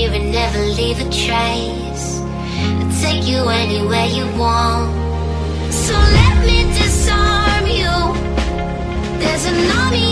disappear and never leave a trace. I'll take you anywhere you want. So let me disarm you. There's an army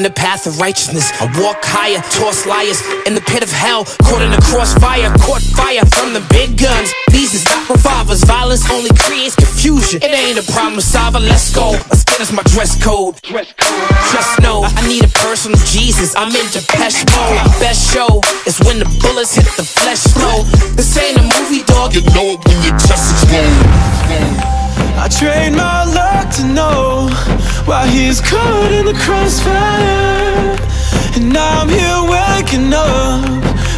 in the path of righteousness. I walk higher, toss liars in the pit of hell. Caught in the crossfire, caught fire from the big guns. These is not revolvers. Violence only creates confusion. It ain't a problem solver. Let's go. Let's get us my dress code. Just know I need a personal Jesus. I'm in Depeche Mode. My Best show is when the bullets hit the flesh slow. This ain't a movie, dog. You know it when you just explode. I trained my luck to know why he's caught in the crossfire. And now I'm here waking up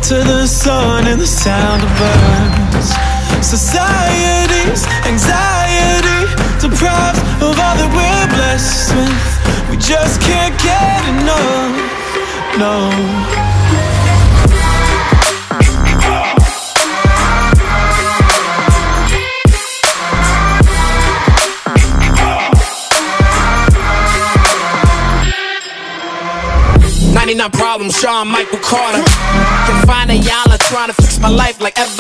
to the sun and the sound of birds. Society's anxiety, deprived of all that we're blessed with. We just can't get enough. No. Problems, Sean Michael Carter. Can find a y'all trying to fix my life like out of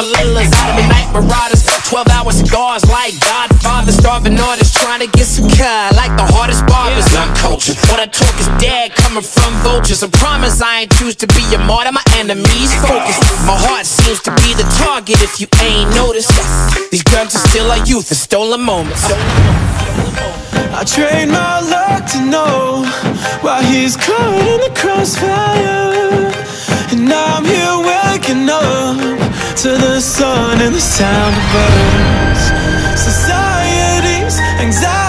night marauders. Twelve hour cigars like Godfather, starving artists trying to get some car like the hardest barbers. I'm coaching. When I talk is dead, coming from vultures. I promise I ain't choose to be a martyr. My enemies focus. My heart seems to be the target if you ain't noticed. These guns are still our youth, a stolen moments. I train my luck to know why he's caught in the crossfire. And now I'm here waking up to the sun and the sound of birds. Anxiety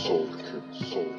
Soul Soul.